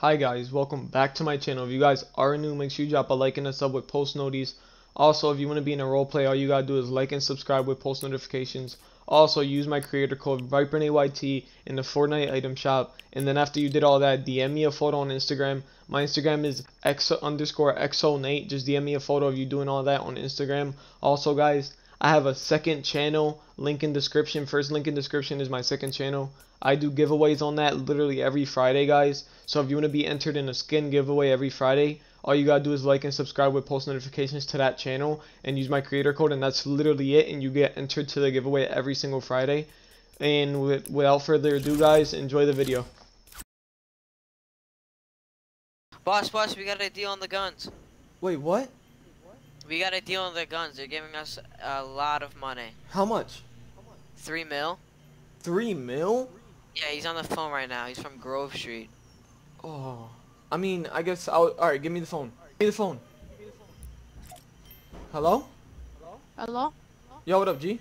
Hi guys, welcome back to my channel. If you guys are new, make sure you drop a like and a sub with post notice. Also, if you want to be in a roleplay, all you gotta do is like and subscribe with post notifications. Also, use my creator code ViperNateYT in the Fortnite item shop. And then after you did all that, DM me a photo on Instagram. My Instagram is x underscore xo Just DM me a photo of you doing all that on Instagram. Also, guys, I have a second channel, link in description. First link in description is my second channel. I do giveaways on that literally every Friday, guys. So if you want to be entered in a skin giveaway every Friday, all you gotta do is like and subscribe with post notifications to that channel and use my creator code and that's literally it and you get entered to the giveaway every single Friday. And with, without further ado, guys, enjoy the video. Boss, boss, we got a deal on the guns. Wait, what? We got a deal on the guns. They're giving us a lot of money. How much? Three mil? Three mil? Yeah, he's on the phone right now. He's from Grove Street. Oh. I mean, I guess I'll... Alright, give me the phone. Give me the phone. Hello? Hello? Yo, what up, G?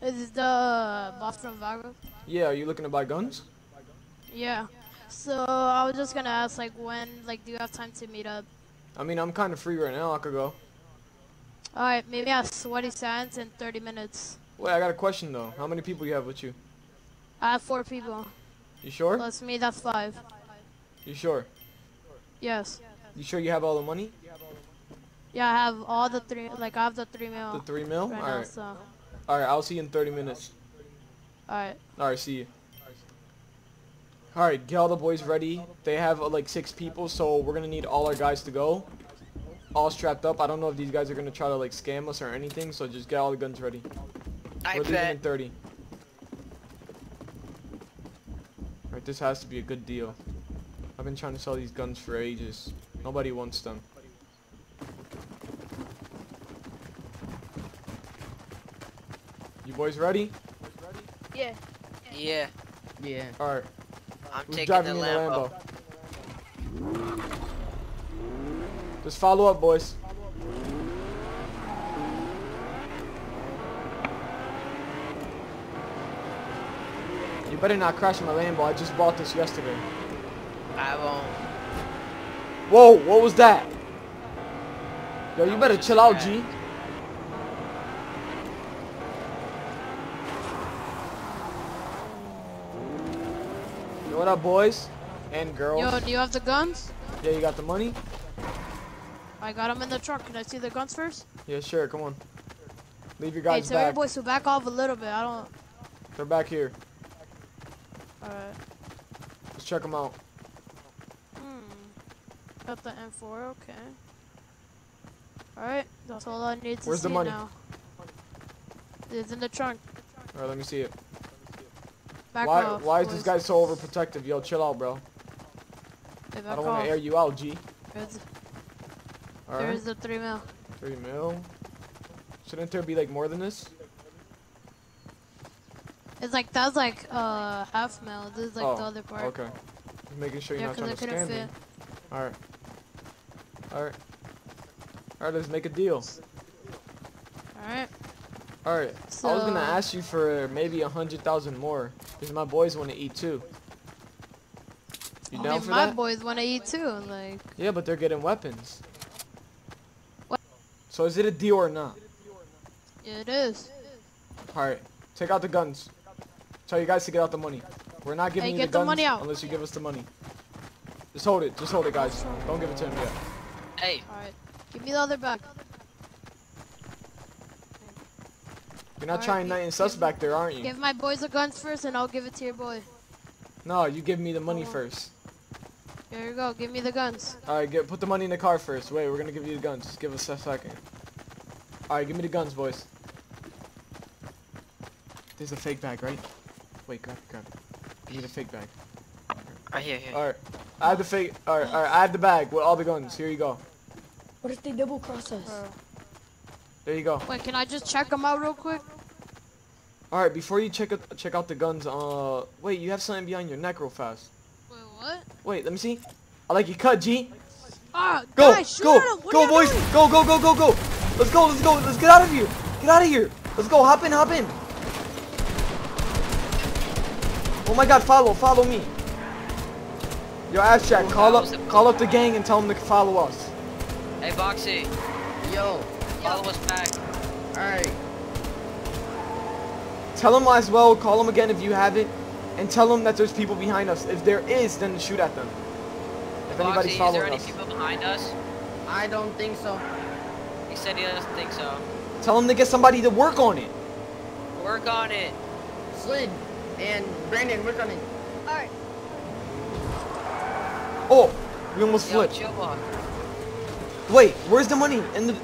Is this the boss from Vago? Yeah, are you looking to buy guns? Yeah. So I was just gonna ask, like, when, like, do you have time to meet up? I mean, I'm kind of free right now. I could go. Alright, maybe at Sweaty Sands in 30 minutes. Wait, I got a question, though. How many people you have with you? I have four people. You sure? Plus me, that's five. You sure? Yes. You sure you have all the money? Yeah, I have all the three, like, I have the three mil The three mil? right Alright. so. Alright, I'll see you in 30 minutes. Alright. Alright, see you. Alright, get all the boys ready. They have uh, like six people, so we're gonna need all our guys to go. All strapped up. I don't know if these guys are gonna try to like scam us or anything, so just get all the guns ready. I we're leaving in bet. 30. Alright, this has to be a good deal. I've been trying to sell these guns for ages. Nobody wants them. You boys ready? Yeah. Yeah, Yeah. Alright, I'm who's taking the driving me Lambo. the Lambo? Just follow up, boys. You better not crash my Lambo. I just bought this yesterday. I won't. Whoa, what was that? Yo, you better chill out, G. Yo, what up, boys and girls? Yo, do you have the guns? Yeah, you got the money? I got them in the truck. Can I see the guns first? Yeah, sure. Come on. Leave your Hey, guys tell your back. boys to back off a little bit. I don't. They're back here. Alright. Let's check them out. Hmm. Got the M4, okay. Alright, that's all I need to Where's see the money? now. It's in the trunk. All right, let me see it. Back why? off. Why is this guy so overprotective? Yo, chill out, bro. Hey, I don't want to air you out, G. All right. there's the three mil. Three mil. Shouldn't there be like more than this? It's like that's like uh half mil. This is like oh, the other part. okay. Making sure you're Yeah, not trying to scam me. All right. All right. All right, let's make a deal. Alright. All right. So, I was gonna ask you for maybe a hundred thousand more, because my boys want to eat too. You down I mean, for my that? boys want to eat too. Like, Yeah, but they're getting weapons. What? So is it a deal or not? yeah, it is. Alright, take out the guns. Tell you guys to get out the money. We're not giving Hey, you get the the guns money out. unless you give us the money. Just hold it. Just hold it, guys. Don't give it to him yet. Hey, Alright. Give me the other bag. You're not Alright, trying gi- nothing sus back there, aren't you? Give my boys the guns first, and I'll give it to your boy. No, you give me the money Oh. first. Here you go. Give me the guns. Alright, get put the money in the car first. Wait, we're gonna give you the guns. Just give us a second. Alright, give me the guns, boys. There's a fake bag, right? Wait, grab it, grab it. Give me the fake bag. right here, here. Alright. I have the fake alright, alright, I have the bag with all the guns. Here you go. What if they double cross us? Uh, There you go. wait, can I just check them out real quick? All right, before you check out check out the guns, uh, wait, you have something behind your neck real fast. Wait, what? Wait, let me see. I like your cut, G. Ah, Go, guys, shoot go, at 'em. What go, boys, doing? go, go, go, go, go. Let's go, let's go, let's get out of here. Get out of here. Let's go. Hop in, hop in. Oh my God, follow, follow me. Yo, Abstract, oh, call That was up, call up the gang and tell them to follow us. Hey, Boxy, Yo. follow us back. Alright. Tell them as well, call them again if you have it, and tell them that there's people behind us. If there is, then shoot at them. If anybody's Boxy, is there any us. people behind us? I don't think so. He said he doesn't think so. Tell him to get somebody to work on it. Work on it. Slid and Brandon, work on it. Alright. Oh, we almost Yo, flipped. chill. Wait, where's the money in the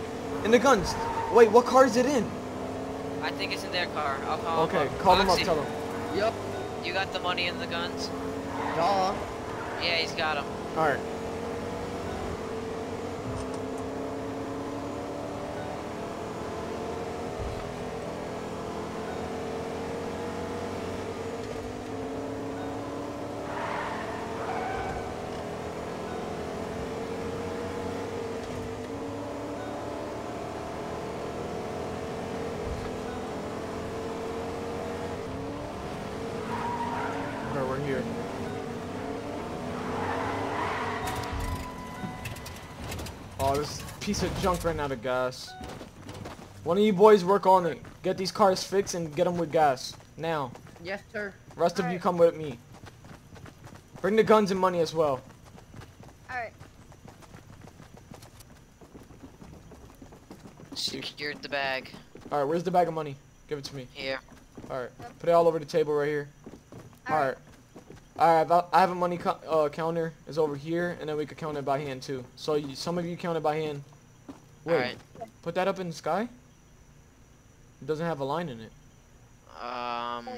in the guns? Wait, what car is it in? I think it's in their car. I'll call Okay, him up. call them up, tell them. Yup. You got the money in the guns? Duh. Yeah, he's got them. All right. We're here. Oh, this piece of junk ran out of gas. One of you boys work on it. Get these cars fixed and get them with gas. Now. Yes, sir. Rest of you Alright. come with me. Bring the guns and money as well. Alright. Secured the bag. Alright, where's the bag of money? Give it to me. Here. Alright. Put it all over the table right here. Alright. Alright. Alright, I've- a money co uh, counter. It's over here, and then we could count it by hand too. So you, some of you count it by hand. Wait, Alright. put that up in the sky? It doesn't have a line in it. Um,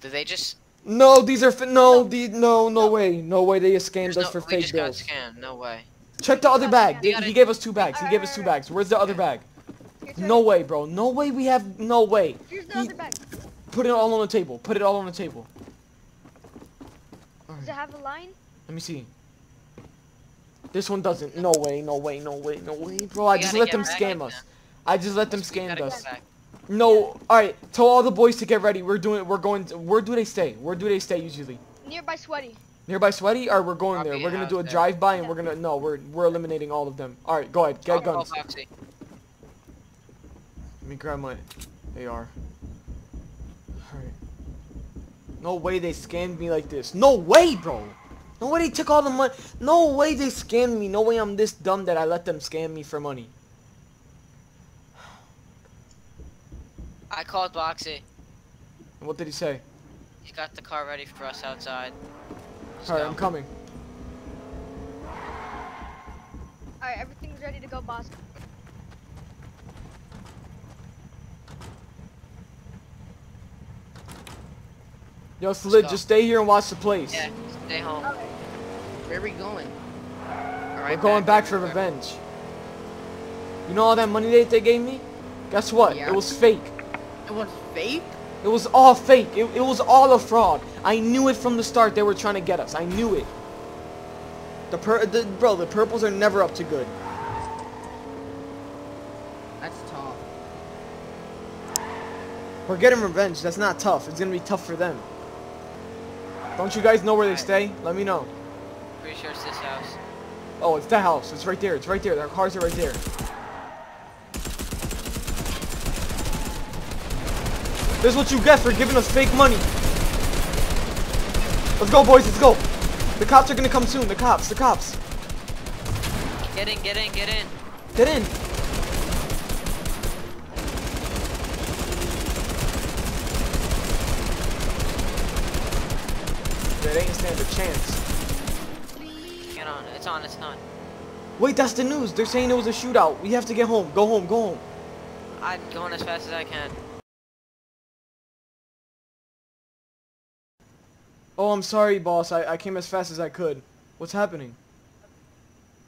do they just? No, these are fi- no, these no, no way, no way they scammed There's us no, for we fake just got bills. scammed. No way. Check the other bag. You He- He gave us two bags. He gave us two bags. Where's the other bag? No way, bro. No way. We have no way. Here's the He- other bag. Put it all on the table. Put it all on the table. Does it have a line? Let me see. This one doesn't. No way. No way. No way. No way, bro. I just let them back scam us. there. I just let them scam us. No. All right. Tell all the boys to get ready. We're doing. We're going. To, where do they stay? Where do they stay usually? Nearby sweaty. Nearby Sweaty, or we're going there. We're gonna do a drive-by, and we're gonna no. We're we're eliminating all of them. All right. Go ahead. Get I'll guns. Let me grab my AR. Alright. No way they scammed me like this. No way, bro. No way they took all the money. No way they scammed me. No way I'm this dumb that I let them scam me for money. I called Boxy. What did he say? He's got the car ready for us outside. Let's Alright. I'm coming. Alright, everything's ready to go, boss. Yo, Slid, just stay here and watch the place. Yeah, stay home. Where are we going? We're going back for revenge. You know all that money that they gave me? Guess what? Yeah. It was fake. It was fake? It was all fake. It, it was all a fraud. I knew it from the start. They were trying to get us. I knew it. The per, the, bro, the purples are never up to good. That's tough. We're getting revenge. That's not tough. It's gonna be tough for them. Don't you guys know where they stay? Let me know. Pretty sure it's this house. Oh, it's that house. It's right there. It's right there. Their cars are right there. This is what you get for giving us fake money. Let's go, boys. Let's go. The cops are gonna come soon. The cops. The cops. Get in, get in, get in. Get in. Yeah, they ain't stand a chance. Get on. It's on, it's on. Wait, that's the news. They're saying it was a shootout. We have to get home. Go home. Go home. I'm going as fast as I can. Oh, I'm sorry, boss. I, I came as fast as I could. What's happening?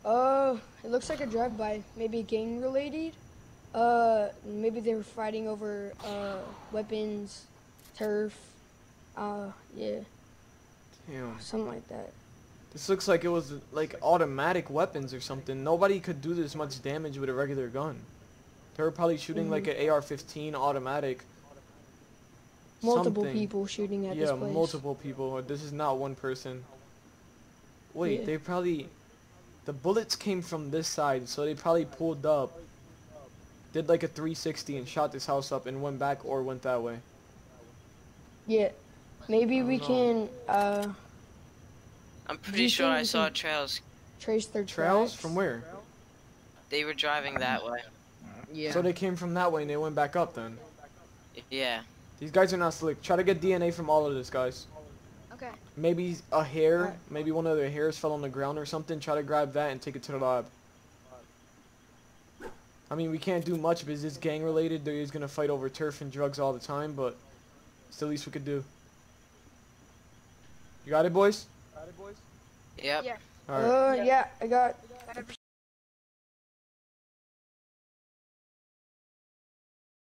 Uh, it looks like a drive-by, maybe gang related. Uh, maybe they were fighting over uh weapons, turf. Uh, yeah, Damn. something like that. This looks like it was like automatic weapons or something. Nobody could do this much damage with a regular gun. They were probably shooting like mm-hmm. an AR-15 automatic. Multiple something. people shooting at Yeah, this place. multiple people. This is not one person. Wait, Yeah. they probably the bullets came from this side, so they probably pulled up, did like a 360 and shot this house up and went back or went that way. Yeah. Maybe we know. can uh I'm pretty sure I saw trails. trace their Trails tracks. from where? They were driving that way. Yeah. So they came from that way and they went back up then. Yeah. These guys are not slick. Try to get DNA from all of this, guys. Okay. Maybe a hair, Alright. maybe one of their hairs fell on the ground or something. Try to grab that and take it to the lab. I mean, we can't do much because it's gang related. They're just gonna fight over turf and drugs all the time, but it's the least we could do. You got it, boys? Yep. Yeah. Alright. Uh yeah, I got a